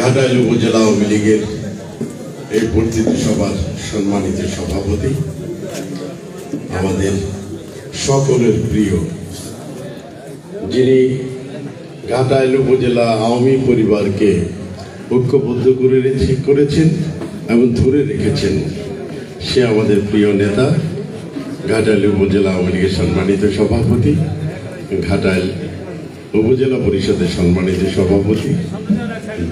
ঘাটাইল উপজেলা আওয়ামী লীগের এই বর্ধিত সভার সম্মানিত সভাপতি, আমাদের সকলের প্রিয়, যিনি ঘাটাইল উপজেলা আওয়ামী পরিবারকে ঐক্যবদ্ধ করে করেছেন এবং ধরে রেখেছেন, সে আমাদের প্রিয় নেতা ঘাটাইল উপজেলা আওয়ামী লীগের সম্মানিত সভাপতি ঘাটাইল উপজেলা পরিষদের সম্মানিত সভাপতি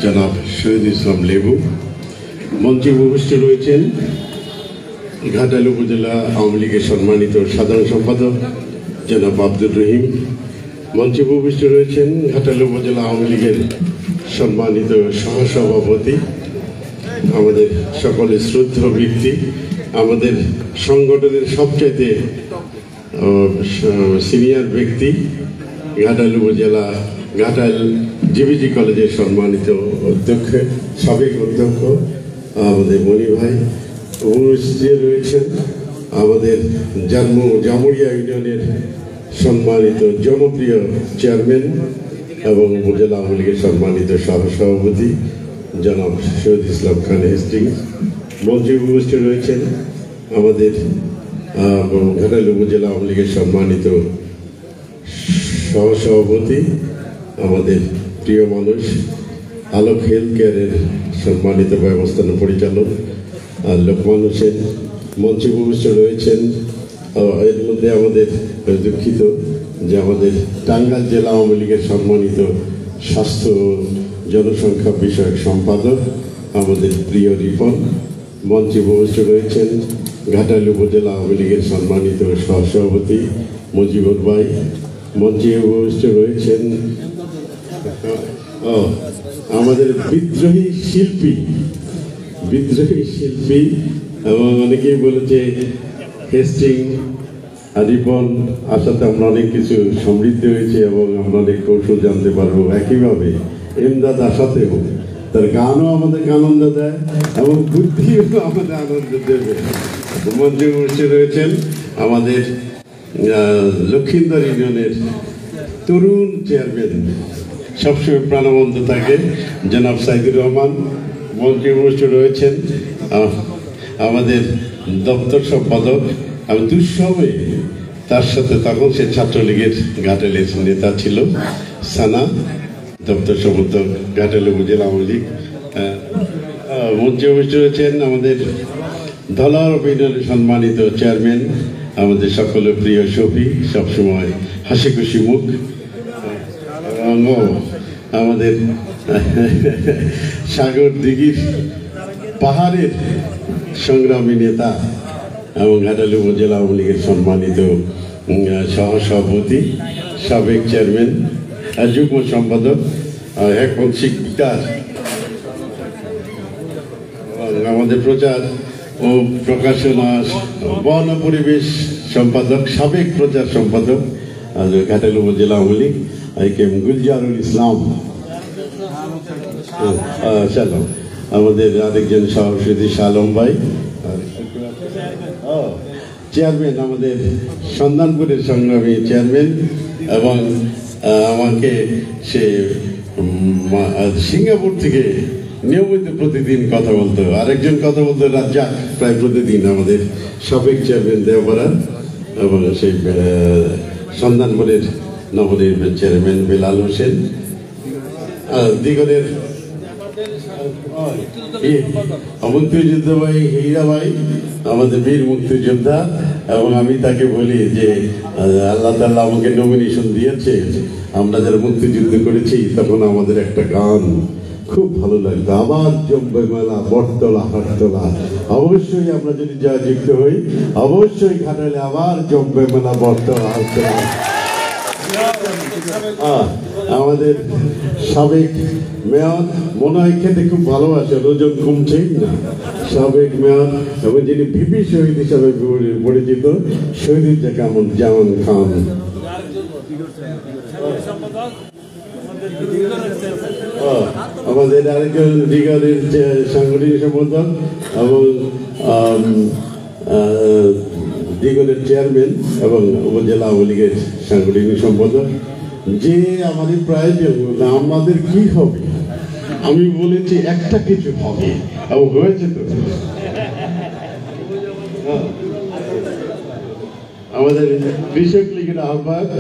জনাব শহীদ ইসলাম লেবু। মঞ্চে উপস্থিত রয়েছেন ঘাটাইল উপজেলা আওয়ামী লীগের সম্মানিত সাধারণ সম্পাদক জনাব আব্দুর রহিম। মঞ্চে উপস্থিত রয়েছেন ঘাটাইল উপজেলা আওয়ামী লীগের সম্মানিত সহসভাপতি, আমাদের সকলের শ্রদ্ধ ব্যক্তি, আমাদের সংগঠনের সবচাইতে সিনিয়র ব্যক্তি ঘাটাইল উপজেলা ঘাটাইল জিবিজি কলেজের সম্মানিত অধ্যক্ষ সাবেক অধ্যক্ষ আমাদের মণি ভাই উপস্থিত রয়েছেন। আমাদের জন্ম জামুরিয়া ইউনিয়নের সম্মানিত জনপ্রিয় চেয়ারম্যান এবং উপজেলা আওয়ামী লীগের সম্মানিত সহসভাপতি জনাব সৈয়দ ইসলাম খান হেস্টিংস মন্ত্রী উপস্থিত রয়েছেন আমাদের আহ, ঘাটাইল উপজেলা আওয়ামী লীগের সম্মানিত সহসভাপতি আমাদের প্রিয় মানুষ, আলোক হেলথ কেয়ারের সম্মানিত ব্যবস্থাপনা পরিচালক আর লোকমান হোসেন মঞ্চে উপস্থিত রয়েছেন। এর মধ্যে আমাদের দুঃখিত যে আমাদের টাঙ্গাইল জেলা আওয়ামী লীগের সম্মানিত স্বাস্থ্য জনসংখ্যা বিষয়ক সম্পাদক, আমাদের প্রিয় রিপন। মঞ্চে উপস্থিত রয়েছেন ঘাটাইল উপজেলা আওয়ামী লীগের সম্মানিত সহসভাপতি মুজিবুর ভাই। মঞ্চে উপস্থিত রয়েছেন আমাদের বিদ্রোহী শিল্পী। বিদ্রোহী শিল্পী, এবং অনেকেই বলেছে, হেস্টিং রিপন আসাতে আমরা অনেক কিছু সমৃদ্ধ হয়েছে এবং আমরা অনেক কৌশল জানতে পারব একইভাবে। এমদাদ আসাতেও তার গানও আমাদেরকে আনন্দ দেয় এবং বুদ্ধিও আমাদের আনন্দ দেবে। মঞ্চে বসে রয়েছেন আমাদের লক্ষিন্দর ইউনিয়নের তরুণ চেয়ারম্যান। সবসময় প্রাণবন্ত থাকে। জনাব সাইদুর রহমান, মন্ত্রী রয়েছেন আমাদের দপ্তর সম্পাদক। আমি দুঃসময়ে তার সাথে তখন সে ছাত্রলীগের ঘাটালের নেতা ছিল, সানা, দপ্তর সম্পাদক, ঘাটাল উপজেলা আওয়ামী লীগ। মঞ্চে রয়েছেন, আমাদের ধলার ইউনিয়নের সম্মানিত চেয়ারম্যান, আমাদের সকলের প্রিয় শফি সবসময় হাসি খুশি মুখ। ও আমাদের সাগর দিঘির পাহাড়ের সংগ্রামী নেতা এবং ঘাটাল উপজেলা আওয়ামী লীগের সম্মানিত সহসভাপতি, সাবেক চেয়ারম্যান যুগ্ম সম্পাদক একবংশিক বিকাশ আমাদের প্রচার ও প্রকাশনা বন পরিবেশ সম্পাদক, সাবেক প্রচার সম্পাদক ঘাটাল উপজেলা আওয়ামী লীগ আই কেম গুলজারুল ইসলাম। চলো আমাদের আরেকজন সভাপতি শালম ভাই। চেয়ারম্যান, আমাদের সন্ধানপুরের সংগ্রামী চেয়ারম্যান এবং আমাকে সে সিঙ্গাপুর থেকে নিয়মিত প্রতিদিন কথা বলতো। আরেকজন কথা বলতো, রাজ্জাক, প্রায় প্রতিদিন আমাদের সাবেক চেয়ারম্যান দেওপাড়া এবং সেই সন্ধানপুরের নবনির্বাচিত চেয়ারম্যান বেলাল হোসেন এই মুক্তিযুদ্ধ ভাই হীরা ভাই আমাদের বীর মুক্তিযোদ্ধা, এবং আমি তাকে বলি যে আল্লাহ তাল্লাহ আমাকে নমিনেশন দিয়েছে। আমরা যারা মুক্তিযুদ্ধ করেছি, তখন আমাদের একটা গান খুব ভালো লাগতো আবার জম্বে মেলা, বটতলা, হাটতলা। অবশ্যই আমরা যদি যা যুক্ত হই, অবশ্যই ঘাটালে আবার জম্বে মেলা, বটতলা, হাটতলা। আমাদের সাবেক মেয়র মনে হয় খেতে খুব ভালোবাসে ওজন কমছেই না। সাবেক মেয়র এবং যিনি ভিপি শহীদ হিসাবে পরিচিত শহীদ কেমন, জামান খান। আমাদের আরেকজন দিগারের যে সাংগঠনিক সম্পাদক এবং দিগলের চেয়ারম্যান এবং উপজেলা আওয়ামী লীগের সাংগঠনিক সম্পাদক। যে আমাদের প্রায় আমাদের কি হবে? আমি বলেছি, একটা কিছু হবে। এবং হয়েছে তো। আমাদের কৃষক লীগের আহ্বায়ক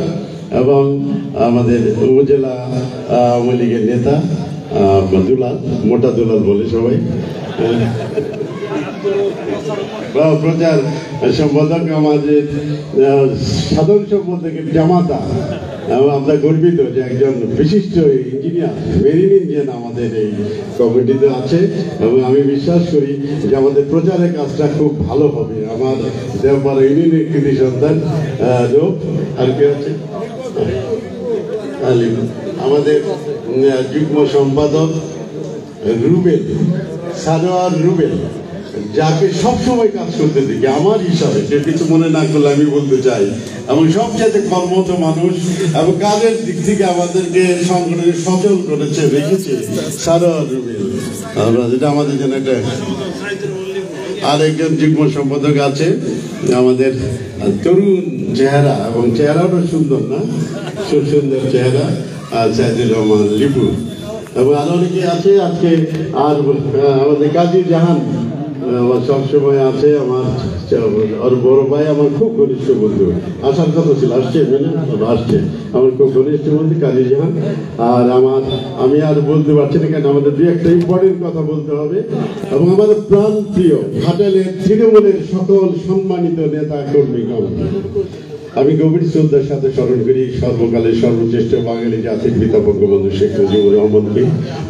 এবং আমাদের উপজেলা আওয়ামী লীগের নেতা দুলাল, মোটা দুলাল বলে সবাই। বা প্রচার সম্পাদক আমাদের সাধারণ সম্পাদকের জামাতা। এবং আমরা গর্বিত যে একজন বিশিষ্ট ইঞ্জিনিয়ার, মেরিন ইঞ্জিনিয়ার আমাদের এই কমিটিতে আছে এবং আমি বিশ্বাস করি যে আমাদের প্রচারের কাজটা খুব ভালো হবে। আমার দেওপাড়া ইউনিয়নের কৃতি সন্তান আর কি আছে? আমাদের যুগ্ম সম্পাদক রুবেল সারোয়ার রুবেল। যাকে সবসময় কাজ করতে দেখি, আমার হিসাবে সে কিছু মনে না করলে আমি বলতে চাই, এবং সবচেয়ে কর্মত মানুষ এবং কাজের দিক থেকে আমাদেরকে সংগঠনে সচল করেছে, রেখেছে আমরা যেটা আমাদের জন্য একটা আর একজন যুগ্ম সম্পাদক আছে, আমাদের তরুণ চেহারা, এবং চেহারাটা সুন্দর না? সুন্দর চেহারা, আর সাইদুর রহমান লিপু। এবং আরও অনেকে আছে, আজকে আর আমাদের কাজী জাহান। সবসময় আছে, আমার আর বড় ভাই আমার খুব ঘনিষ্ঠ বন্ধু। আসার কথা ছিল, আসছে আসছে। আমার খুব ঘনিষ্ঠ বন্ধু কাজী জাহান। আর আমার, আমি আর বলতে পারছি না কেন, আমাদের দুই একটা ইম্পর্টেন্ট কথা বলতে হবে। এবং আমাদের ঘাটালের তৃণমূলের সকল সম্মানিত নেতা কর্মীগণ আমি গভীর শ্রদ্ধার সাথে স্মরণ করি, সর্বকালের সর্বশ্রেষ্ঠ বাঙালি জাতির পিতা বঙ্গবন্ধু শেখ মুজিবুর রহমানকে।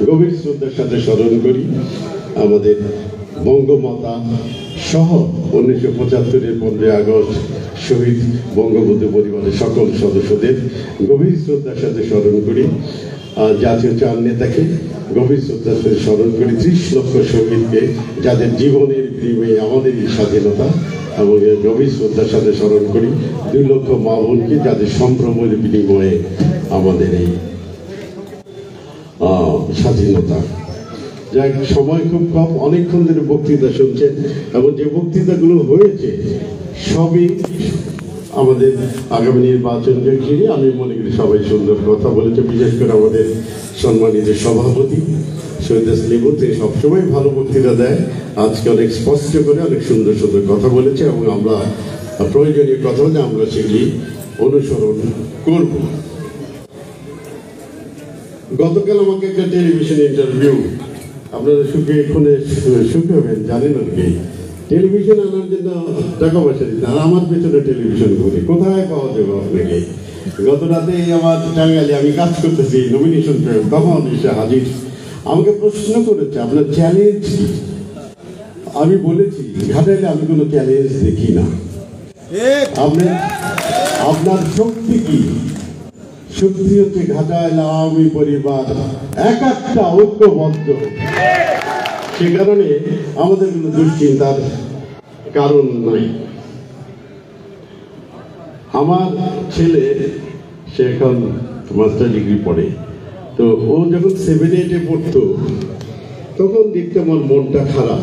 গভীর শ্রদ্ধার সাথে স্মরণ করি, আমাদের বঙ্গমাতা সহ উনিশশো পঁচাত্তরের পনেরোই আগস্ট শহীদ বঙ্গবন্ধু পরিবারের সকল সদস্যদের গভীর শ্রদ্ধার সাথে স্মরণ করি। জাতীয় চার নেতাকে গভীর শ্রদ্ধার সাথে স্মরণ করি। ত্রিশ লক্ষ শহীদকে যাদের জীবনের বিনিময়ে আমাদের স্বাধীনতা এবং গভীর শ্রদ্ধার সাথে স্মরণ করি। দুই লক্ষ মা বোনকে যাদের সম্ভ্রমের বিনিময়ে আমাদের এই স্বাধীনতা যাই সময় খুব কম, অনেকক্ষণ ধরে বক্তৃতা শুনছেন এবং যে বক্তৃতাগুলো হয়েছে, সবই আমাদের আগামী নির্বাচনকে ঘিরে আমি মনে করি সবাই সুন্দর কথা বলেছে, বিশেষ করে আমাদের সম্মানিত সভাপতি সৈয়দ লিবু তিনি সবসময় ভালো বক্তৃতা দেয়, আজকে অনেক স্পষ্ট করে অনেক সুন্দর সুন্দর কথা বলেছে এবং আমরা প্রয়োজনীয় কথা হলে আমরা সেগুলি অনুসরণ করব। গতকাল আমাকে একটা টেলিভিশন ইন্টারভিউ আপনারা সুখে এখানে সুখে হবেন জানেন আর কি। টেলিভিশন আনার জন্য টাকা পয়সা দিতে আর আমার পেছনে টেলিভিশন ঘুরে। কোথায় পাওয়া যাবে আপনাকে? গত রাতে আমার টাঙ্গাইলে আমি কাজ করতেছি নমিনেশন তখন এসে হাজির। আমাকে প্রশ্ন করেছে আপনার চ্যালেঞ্জ কি? আমি বলেছি ঘাটাইলে আমি কোনো চ্যালেঞ্জ দেখি না। আপনার আপনার শক্তি কি? হচ্ছে ঘাটাইল আওয়ামী পরিবার। এক একটা ঐক্যবদ্ধ সে কারণে আমাদের কোনো দুশ্চিন্তার কারণ নাই। আমার ছেলে, সে এখন মাস্টার ডিগ্রি পড়ে। তো ও যখন সেভেন এইটে পড়তো, তখন দেখতে আমার মনটা খারাপ।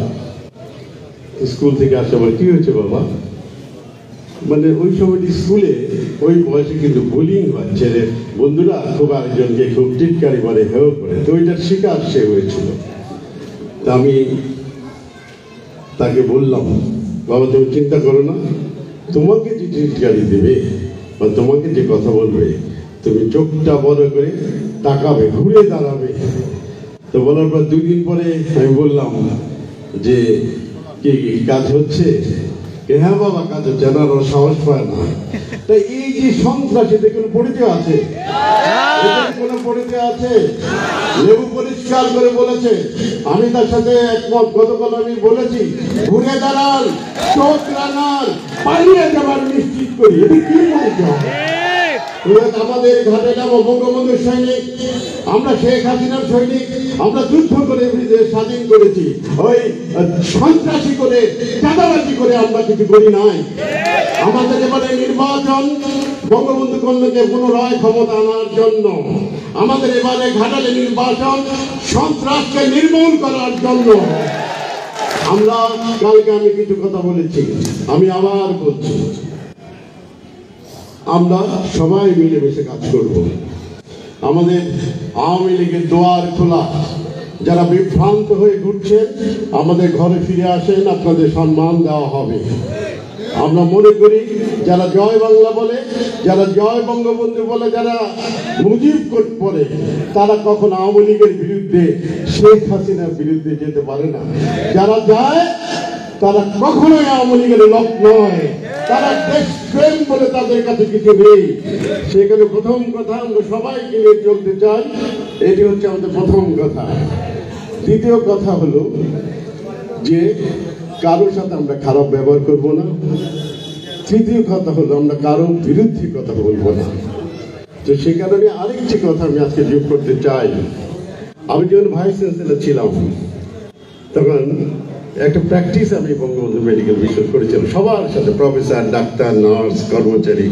স্কুল থেকে আসা বলে, কি হয়েছে বাবা? মানে ওই সময়টি স্কুলে ওই বয়সে কিন্তু বুলিং হয়। ছেলে বন্ধুরা খুব আরেকজনকে খুব টিটকারি মানে হেও করে। তো ওইটার শিকার সে হয়েছিল। তা আমি তাকে বললাম, বাবা, তুমি চিন্তা করো না। তোমাকে যে টিটকারি দেবে বা তোমাকে যে কথা বলবে, তুমি চোখটা বড় করে তাকাবে, ঘুরে দাঁড়াবে। তো বলার পর দুদিন পরে আমি বললাম যে কি কাজ হচ্ছে? হ্যাঁ বাবা কাজে হচ্ছে সাহস পায় না। তাই এই যে সন্ত্রাস এতে কোনো পরিচয় আছে কোনো পরিচয় আছে? লেবু পরিষ্কার করে বলেছে। আমি তার সাথে একমত, গতকাল আমি বলেছি, ঘুরে দাঁড়ান, চোখ রানার পালিয়ে যাবার নিশ্চিত করি। এটি কি পরিচয় আমাদের ঘাটে যাব বঙ্গবন্ধুর সৈনিক। আমরা শেখ হাসিনার সৈনিক। আমরা যুদ্ধ করে স্বাধীন করেছি। ওই সন্ত্রাসী করে, চাঁদাবাজি করে আমরা কিছু করি নাই। আমাদের এবারে নির্বাচন, বঙ্গবন্ধু কন্যাকে পুনরায় ক্ষমতা আনার জন্য। আমাদের এবারে ঘাটালে নির্বাচন, সন্ত্রাসকে নির্মূল করার জন্য। আমরা, কালকে আমি কিছু কথা বলেছি। আমি আবার বলছি। আমরা সবাই মিলেমিশে কাজ করব। আমাদের আওয়ামী লীগের দোয়ার খোলা। যারা বিভ্রান্ত হয়ে ঘুরছেন, আমাদের ঘরে ফিরে আসেন, আপনাদের সম্মান দেওয়া হবে। আমরা মনে করি, যারা জয় বাংলা বলে, যারা জয় বঙ্গবন্ধু বলে, যারা মুজিব পড়ে তারা কখন আওয়ামী লীগের বিরুদ্ধে শেখ হাসিনার বিরুদ্ধে যেতে পারে না। যারা যায় তারা কখনোই আওয়ামী লীগের লোক নয়। তারা দেশপ্রেম বলে তাদের কাছে কিছু নেই। সেখানে প্রথম কথা আমরা সবাইকে নিয়ে চলতে চাই, এটি হচ্ছে আমাদের প্রথম কথা। দ্বিতীয় কথা হলো যে কারোর সাথে আমরা খারাপ ব্যবহার করব না। তৃতীয় কথা হলো আমরা কারও বিরুদ্ধে কথা বলব না। তো সে কারণে আরেকটি কথা আমি আজকে যোগ করতে চাই। আমি যখন ভাইস চ্যান্সেলার ছিলাম, তখন একটা প্র্যাকটিস আমি বঙ্গবন্ধু মেডিকেল মিশন করেছিলাম। সবার সাথে প্রফেসর ডাক্তার নার্স কর্মচারী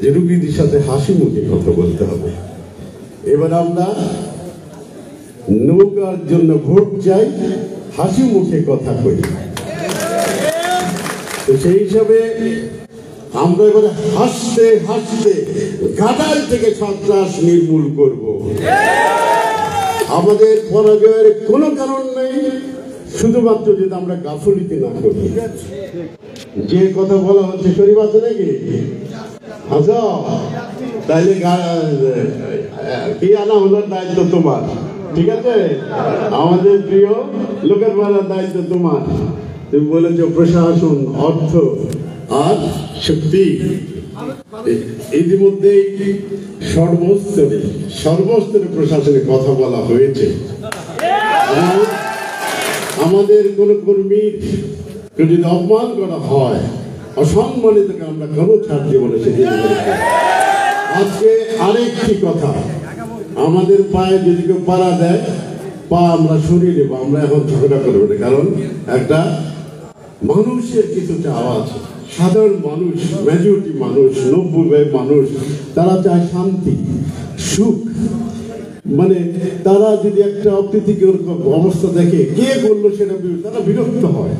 যে রুগীদের সাথে হাসি মুখে কথা বলতে হবে। এবার আমরা নৌকার জন্য ভোট চাই হাসি মুখে কথা কই। তো সেই হিসাবে আমরা এবারে হাসতে হাসতে গাদাল থেকে সন্ত্রাস নির্মূল করব। আমাদের পরাজয়ের কোনো কারণ নেই। শুধুমাত্র যদি আমরা গাফলিতে না করি। যে কথা বলা হচ্ছে শরীফ আছে নাকি? আচ্ছা তাইলে কি আনা হলো দায়িত্ব তোমার? ঠিক আছে? আমাদের প্রিয় লোকের বেলার দায়িত্ব তোমার। তুমি বলেছ প্রশাসন, অর্থ আর শক্তি। ইতিমধ্যেই সর্বস্তরে সর্বস্তরে প্রশাসনের কথা বলা হয়েছে। আমাদের কোন কর্মীর যদি অপমান করা হয়, অসম্মানিতকে আমরা কোনো ছাড় বলে আজকে আরেকটি কথা, আমাদের পায়ে যদি কেউ পাড়া দেয়, পা আমরা সরিয়ে নেব, আমরা এখন ঝগড়া করব না। কারণ একটা মানুষের কিছু চাওয়া আছে। সাধারণ মানুষ মেজরিটি মানুষ, নব্বই মানুষ, তারা চায় শান্তি, সুখ। মানে তারা যদি একটা অপ্রীতিকর অবস্থা দেখে কে করল সেটা তারা বিরক্ত হয়।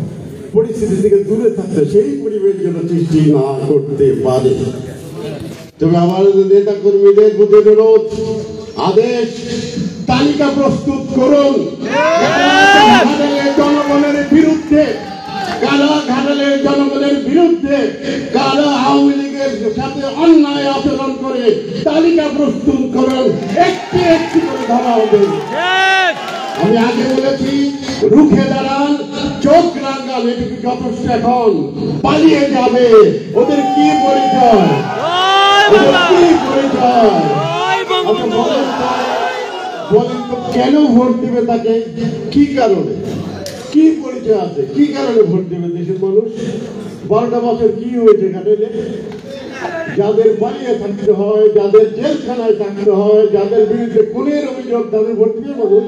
পরিস্থিতি থেকে দূরে থাকতে সেই পরিবেশ যেন সৃষ্টি না করতে পারে। তবে আমার নেতা কর্মীদের প্রতি অনুরোধ আদেশ তালিকা প্রস্তুত করুন। জনগণের সাথে অন্যায় আচরণ করে তালিকা প্রস্তুত করুন একটি একটি করে ধরা হবে। আমি আগে বলেছি রুখে দাঁড়ান চোখ রাঙ্গাল এটুকু যথেষ্ট এখন। পালিয়ে যাবে। ওদের কি পরিচয়? কি পরিচয়? বলেন তো, কেন ভোট দিবে তাকে? কি কারণে? কি পরিচয় আছে? কি কারণে ভোট দিবে দেশের মানুষ? বারোটা বছর কি হয়েছে কাটাইলে যাদের বাইরে থাকতে হয় যাদের জেলখানায় থাকতে হয় যাদের বিরুদ্ধে খুনের অভিযোগ তাদের মানুষ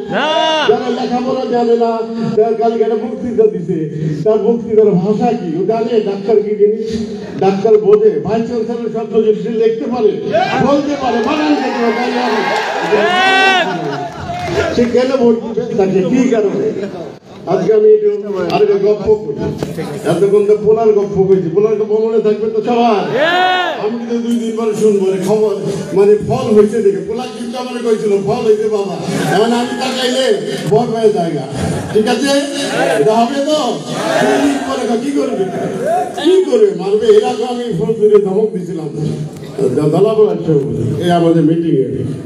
যারা লেখাপড়া জানে না তার কালকে একটা বক্তৃতা দিছে। তার বক্তৃতার ভাষা কি? ও জানে ডাক্তার কি জিনিস ডাক্তার বোঝে। ভাইস চ্যান্সেলর শব্দ যদি লিখতে পারে বলতে পারে বানান করতে পারে সে কেন দিবে তাকে কি কারণে? আজকে আমি একটু করি এতক্ষণ তো পোলার গল্প করেছি পোলার গল্প মনে থাকবে তো সবার? আমি দুই দিন পরে শুনব খবর মানে ফল হয়েছে দেখে। পোলা কিন্তু আমার কইছিল ফল হয়েছে বাবা। এখন আমি তাকাইলে বড় হয়ে জায়গা ঠিক আছে? এটা হবে তো? পরে কি করবে? কি করবে? মারবে? আমি ফোন করে ধমক আসছে এই আমাদের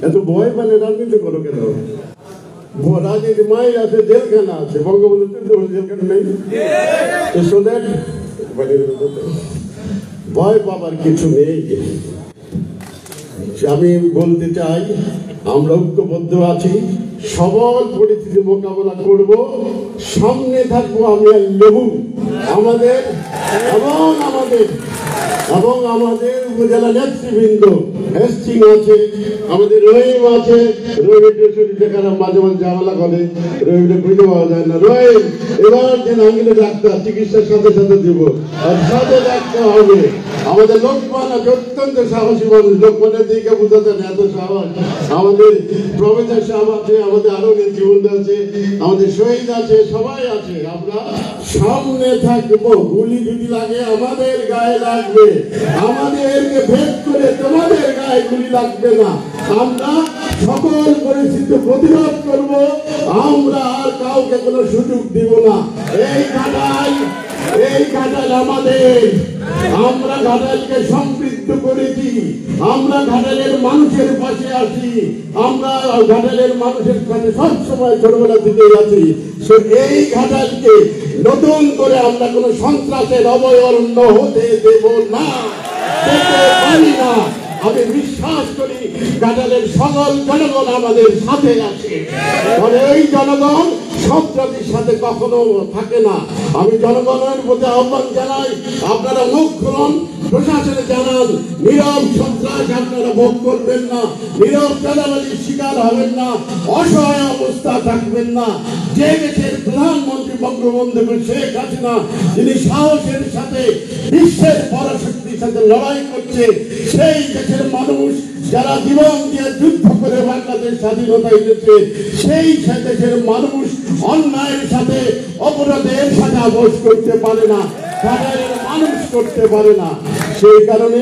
এত ভয় মানে রাজনীতি করো কেন? রাজনীতি আছে জেলখানা আছে বঙ্গবন্ধু জেলখানা নেই। তো ভয় পাবার কিছু নেই। আমি বলতে চাই আমরা ঐক্যবদ্ধ আছি সবল পরিস্থিতি মোকাবেলা করব সামনে থাকব আমি আর লেবু আমাদের এবং আমাদের এবং আমাদের উপজেলা নেতৃবৃন্দ। হেস্টিং আছে, আমাদের রহিম আছে। রহিমের শরীরে খারাপ মাঝে মাঝে ঝামেলা করে রহিমটা খুঁজে পাওয়া যায় না। রহিম, এবার যে আঙ্গিলে ডাক্তার, চিকিৎসার সাথে সাথে দিব। আর সাথে ডাক্তার হবে। আমাদের লোকমান আছে, অত্যন্ত সাহসী মানুষ। লোকমানের দিকে বোঝাতে এত সাহস। আমাদের প্রফেসর সাহেব আছে, আমাদের আরও নেতৃবৃন্দ আছে, আমাদের শহীদ আছে, সবাই আছে। আমরা সামনে থাকব। গুলি যদি লাগে, আমাদের গায়ে লাগবে। আমাদেরকে ভেদ করে গুলি লাগবে না। আমরা সকল পরিস্থিতি প্রতিরোধ করব। আমরা আর কাউকে কোনো সুযোগ দিব না। এই ঘাটাল এই ঘাটাল আমাদের। আমরা ঘাটালকে সমৃদ্ধ করেছি। আমরা ঘাটালের মানুষের পাশে আছি। আমরা ঘাটালের মানুষের কাছে সবসময় ছোটবেলা থেকে আছি। So, এই ঘাটালকে নতুন করে আমরা কোনো সন্ত্রাসের অবয়রণ্য হতে দেব না। না। আমি বিশ্বাস করি কাটালের সকল জনগণ আমাদের সাথে আছে। এই জনগণ সন্ত্রাসীর সাথে কখনো থাকে না। আমি জনগণের প্রতি আহ্বান জানাই, আপনারা মুখ খুলুন, প্রশাসনে জানান, নীরব সন্ত্রাস আপনারা ভোগ করবেন না, নীরব চাঁদাবাজির শিকার হবেন না, অসহায় অবস্থা থাকবেন না। যে দেশের প্রধানমন্ত্রী বঙ্গবন্ধু শেখ হাসিনা তিনি সাহসের সাথে বিশ্বের পরাশক্তির সাথে লড়াই করছে, সেই দেশের মানুষ যারা জীবন দিয়ে যুদ্ধ করে বাংলাদেশ স্বাধীনতা এনেছে, সেই দেশের মানুষ অন্যায়ের সাথে, অপরাধের সাথে আপোষ করতে পারে না মানুষ করতে পারে না। সেই কারণে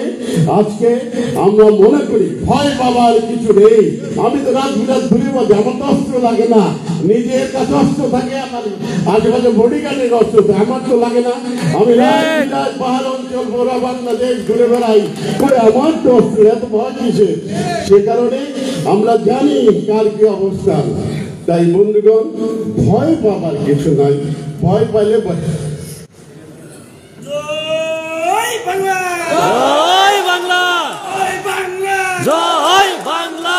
আজকে আমরা মনে করি ভয় পাবার কিছু নেই। আমি তো রাত বিরাত ঘুরে বলছি আমার তো অস্ত্র লাগে না। নিজের কাছে অস্ত্র থাকে আমার আশেপাশে বডিগার্ডের অস্ত্র থাকে আমার তো লাগে না। আমি রাত পাহাড় অঞ্চল পুরো বাংলাদেশ ঘুরে বেড়াই করে আমার তো অস্ত্র এত ভয় কিসে? সে কারণে আমরা জানি কার কি অবস্থা। তাই বন্ধুগণ ভয় পাবার কিছু নাই। ভয় পাইলে ভয়- জয় বাংলা জয় বাংলা। জয় বাংলা।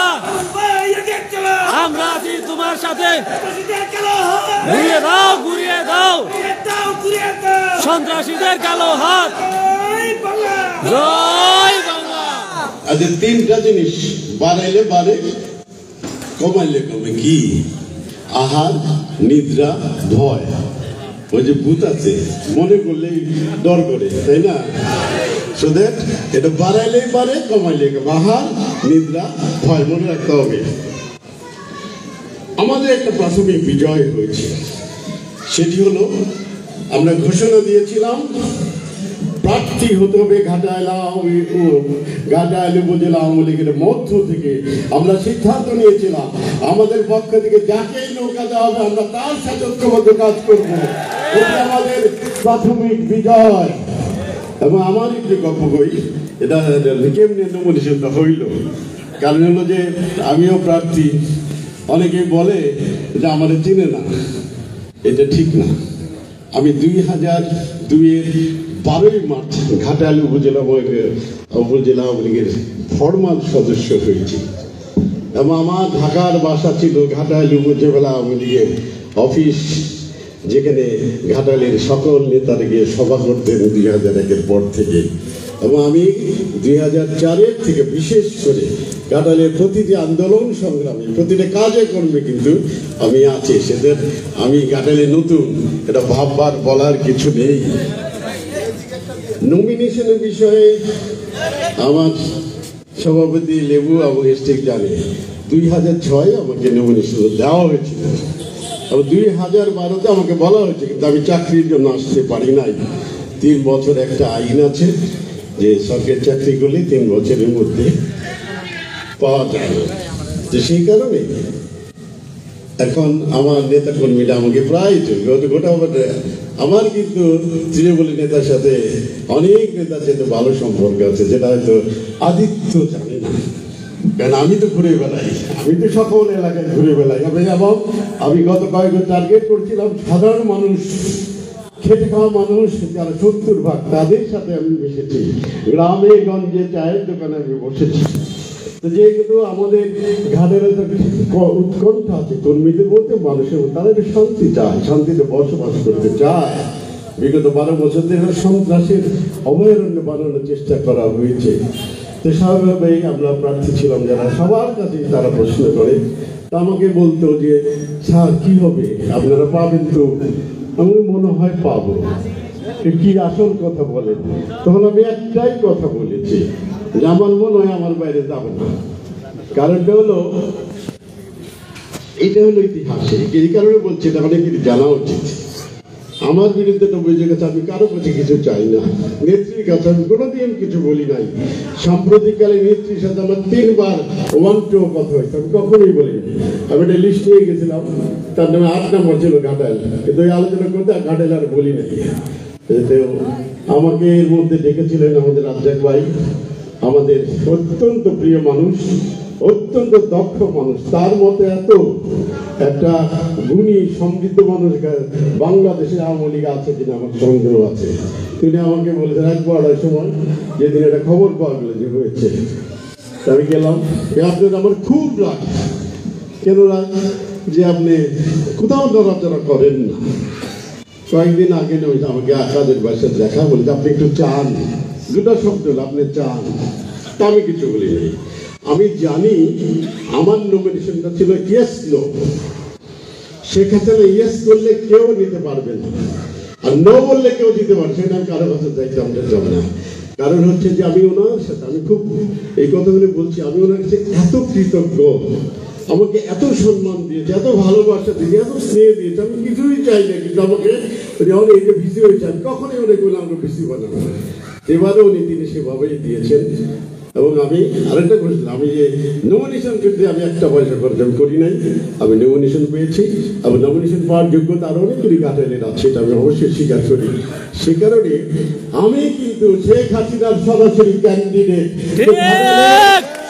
আমরা তোমার সাথে। ঘুরিয়ে ঘুরিয়ে কালো হাত। জয় বাংলা। তিনটা জিনিস আহার, নিদ্রা, ভয়। ওই যে ভূত আছে, মনে করলেই ডর করে, তাই না? সো দ্যাট এটা বাড়াইলেই বাড়ে কমাইলে কমে আহার নিদ্রা, ভয় মনে রাখতে হবে। আমাদের একটা প্রাথমিক বিজয় হয়েছে। সেটি হলো, আমরা ঘোষণা দিয়েছিলাম, প্রার্থী হতে হবে ঘাটাইল উপজেলা আওয়ামী লীগের মধ্য থেকে। আমরা সিদ্ধান্ত নিয়েছিলাম, আমাদের পক্ষ থেকে যাকেই নৌকা দেওয়া হবে, আমরা তার সাথে ঐক্যবদ্ধ কাজ করব। এটা আমাদের প্রাথমিক বিজয়। এবং আমার একটি গল্প বই এটা কেমনি নমনীষণটা হইল? কারণ হলো যে, আমিও প্রার্থী অনেকেই বলে যে আমাদের চিনে না। এটা ঠিক না। আমি দুই হাজার দুইয়ের বারোই মার্চ ঘাটাল উপজেলা উপজেলা আওয়ামী লীগের ফরমাল সদস্য হয়েছি। এবং আমার ঢাকার বাসা ছিল ঘাটাল উপজেলা আওয়ামী লীগের অফিস যেখানে ঘাটালের সকল নেতারা গিয়ে সভা করতেন দুই হাজার একের পর থেকে। এবং আমি দুই হাজার চারের থেকে বিশেষ করে ঘাটালের প্রতিটি আন্দোলন সংগ্রামে, প্রতিটা কাজে কর্মে কিন্তু আমি আছি। সেদের আমি ঘাটালে নতুন এটা ভাববার বলার কিছু নেই। নমিনেশনের বিষয়ে আমার সভাপতি লেবু এবং স্টিক জানে। দুই হাজার ছয় আমাকে নমিনেশন দেওয়া হয়েছিল। দুই হাজার বারোতে আমাকে বলা হয়েছে, কিন্তু আমি চাকরির জন্য আসতে পারি নাই। তিন বছর একটা আইন আছে যে সরকারি চাকরি করলে তিন বছরের মধ্যে পাওয়া যায়। তো সেই কারণে এখন আমার নেতা কর্মীরা আমাকে প্রায় গোটা গোটা আমার কিন্তু তৃণমূলী নেতার সাথে অনেক নেতার সাথে ভালো সম্পর্ক আছে, যেটা হয়তো আদিত্য জানে না। কারণ আমি তো ঘুরে বেড়াই। আমি তো সকল এলাকায় ঘুরে বেড়াই। আমি এবং আমি গত কয়েকবার টার্গেট করছিলাম সাধারণ মানুষ, খেটে খাওয়া মানুষ, যারা সত্তর ভাগ তাদের সাথে আমি মিশেছি। গ্রামে, গঞ্জে, চায়ের দোকানে আমি বসেছি। তো যেহেতু আমাদের ঘাটের উৎকণ্ঠা আছে কর্মীদের মধ্যে মানুষের মধ্যে একটু শান্তি চায় শান্তিতে বসবাস করতে চায় বিগত বারো বছর ধরে সন্ত্রাসের অভয়ারণ্য বানানোর চেষ্টা করা হয়েছে। তো স্বাভাবিকভাবেই আমরা প্রার্থী ছিলাম যারা সবার কাছে তারা প্রশ্ন করে। তা আমাকে বলতো যে, স্যার, কি হবে? আপনারা পাবেন তো? আমি মনে হয় পাবো। কি আসল কথা বলেন? তখন আমি একটাই কথা বলেছি যে, আমার মনে হয় আমার বাইরে যাবে না। কারণটা হলো, এটা হলো ইতিহাস। এই- এই কারণে বলছি এটা অনেকের জানা উচিত। আমার বিরুদ্ধে বুঝে গেছে, আমি কারও কাছে কিছু চাই না। নেত্রীর কাছে আমি কোনোদিন কিছু বলি নাই। সাম্প্রতিককালে নেত্রীর সাথে আমার তিনবার ওয়ান টু কথা হয়েছে, আমি কখনোই বলিনি। আমি একটা লিস্ট নিয়ে গেছিলাম, তার নামে আট নম্বর ছিল ঘাটাল। কিন্তু আলোচনা করতে ঘাটাল আর বলি নাই। আমাকে এর মধ্যে ডেকেছিলেন আমাদের রাজ্জাক ভাই। আমাদের অত্যন্ত প্রিয় মানুষ। অত্যন্ত দক্ষ মানুষ। তার মতে এত একটা গুণী, সমৃদ্ধ মানুষ বাংলাদেশে আওয়ামী লীগ আছে কিনা আমার সন্দেহ আছে। তিনি আমাকে বলেছেন এক বড়ার সময় যেদিন একটা খবর পাওয়া গেল যে হয়েছে, আমি গেলাম। আপনার আমার খুব রাগ। কেন রাগ? যে আপনি কোথাও নড়াচড়া করেন না। কয়েকদিন আগে আমাকে আকাদের বাসায় দেখা বলে আপনি একটু চান। দুটা শব্দ আপনি চান। তা আমি কিছু বলি আমি জানি আমার নমিনেশনটা ছিল ইয়েস নো সেক্ষেত্রে ইয়েস করলে কেউ নিতে পারবে না। আর নো বললে কেউ দিতে পারবে সেটা আমি কারও কাছে যাইতে আমাদের যাবে না। কারণ হচ্ছে যে আমি ওনার সাথে, আমি খুব এই কথাগুলি বলছি, আমি ওনার কাছে এত কৃতজ্ঞ, আমাকে এত সম্মান দিয়েছে, এত ভালোবাসা দিয়েছে, এত স্নেহ দিয়েছে, আমি কিছুই চাই না, কিন্তু আমাকে যখন এই যে ভিসি হয়েছে আমি কখনই অনেক বলে আমাকে ভিসি বানাবো এবারেও উনি তিনি সেভাবেই দিয়েছেন। এবং আমি আরেকটা করেছিলাম। আমি যে নমিনেশন ক্ষেত্রে আমি একটা পয়সা খরচ আমি করি নাই। আমি নমিনেশন পেয়েছি। এবং নমিনেশন পাওয়ার যোগ্যতা আরও অনেকগুলি গার্ডেনের আছে এটা আমি অবশ্যই স্বীকার করি। সে কারণে আমি কিন্তু শেখ হাসিনার সরাসরি ক্যান্ডিডেট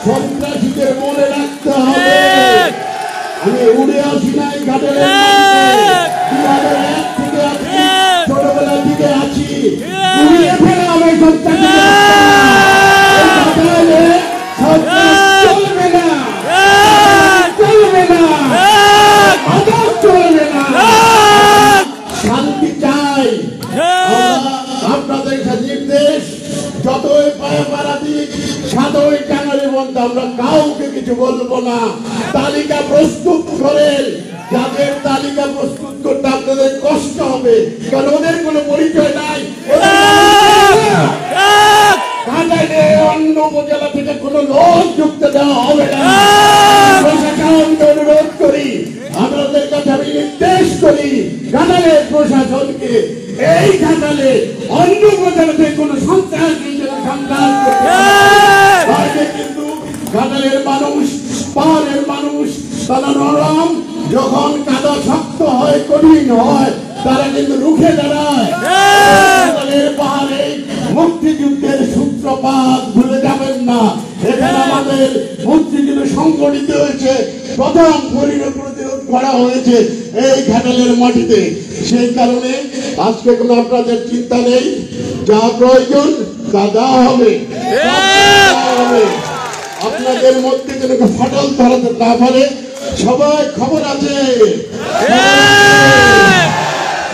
সন্ত্রাসীদের মনে রাখতে হবে। আমি উড়ে আসি নাই! ছোটবেলা থেকে আছি! উড়িয়ে ফেলা হবে চলবে বলতে আমরা কাউকে কিছু বলব না। তালিকা প্রস্তুত করেন। যাদের তালিকা প্রস্তুত করতে আপনাদের কষ্ট হবে, কারণ ওদের কোনো পরিচয় নাই। অন্য উপজেলা থেকে কোনো লোক যুক্ত দেওয়া হবে অনুরোধ করি, আপনাদের কাছে আমি নির্দেশ করি প্রশাসনকে এই ঘাটালে অন্য উপজেলা থেকে কোনো সন্ত্রাস সন্ত্রাস ঘাটালের মানুষ পাহাড়ের মানুষ তারা নরম যখন কাদা শক্ত হয় কঠিন হয় তারা কিন্তু রুখে দাঁড়ায়। পাহাড়ে মুক্তিযুদ্ধের সূত্রপাত ভুলে যাবেন না। এখানে আমাদের মুক্তিযুদ্ধ সংগঠিত হয়েছে প্রথম পরিণত প্রতিরোধ করা হয়েছে এই ঘাটালের মাটিতে। সেই কারণে আজকে কোনো আপনাদের চিন্তা নেই যা প্রয়োজন তা দেওয়া হবে। সব দেওয়া হবে। আপনাদের মধ্যে যেন ফাটল ধরাতে না পারে সবাই খবর আছে।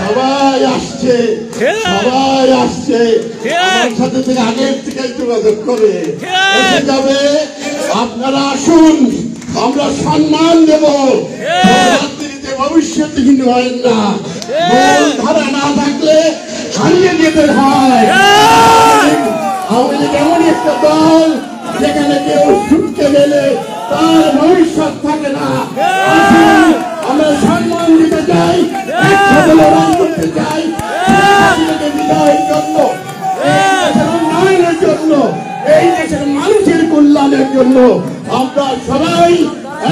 সবাই আসছে সবাই আসছে। আমার সাথে থেকে আগের থেকে যোগাযোগ করে। এসে যাবে আপনারা আসুন আমরা সম্মান দেব। রাত্রিতে ভবিষ্যৎহীন হয় না। ধারা না থাকলে হারিয়ে যেতে হয়। আওয়ামী লীগ এমনই একটা দল যেখানে কেউ ছুটতে গেলে তার ভবিষ্যৎ থাকে না। আমরা সম্মান দিতে চাই, একসাথে করতে চাই বিজয়ের জন্য, এই মানুষের কল্যাণের জন্য আমরা সবাই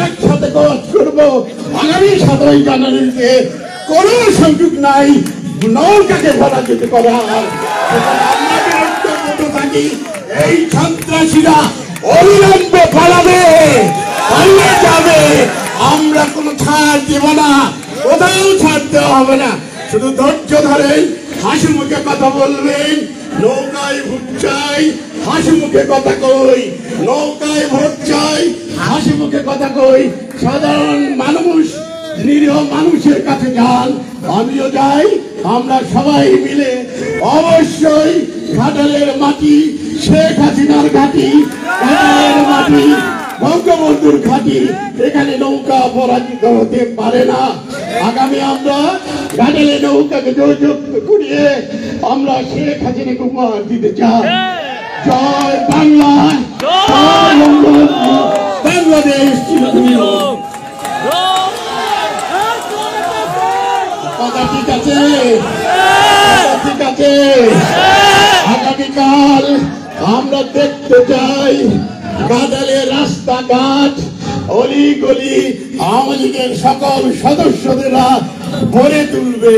একসাথে কাজ করব। আগামী সাতই জানুয়ারিতে কোনো সুযোগ নাই, নৌকাকে করার সেখানে আমরা থাকি এই সন্ত্রাসীরা অবিলম্বে পালাবে, পালিয়ে যাবে। আমরা কোনো ছাড় দেব না, কোথাও ছাড় দেওয়া হবে না। শুধু ধৈর্য ধরেন হাসি মুখে কথা বলবেন, নৌকায় ভোট চাই, হাসি মুখে কথা কই। নৌকায় ভোট চাই, হাসি মুখে কথা কই। সাধারণ মানুষ, নিরীহ মানুষের কাছে যান, আমিও যাই, আমরা সবাই মিলে অবশ্যই ঘাটালের মাটি শেখ হাসিনার ঘাটি মাটি, বঙ্গবন্ধুর ঘাটি, এখানে নৌকা অপরাজিত হতে পারে না। আগামী আমরা ঘাটেলে নৌকাকে জয়যুক্ত করিয়ে আমরা শেখ হাসিনাকে কুমার দিতে চাই। জয় বাংলা বাংলাদেশ ঠিক আছে? ঠিক আছে? আগামীকাল আমরা দেখতে চাই কাদালে রাস্তাঘাট অলি গলি আওয়ামী লীগের সকল সদস্যদেরা গড়ে তুলবে।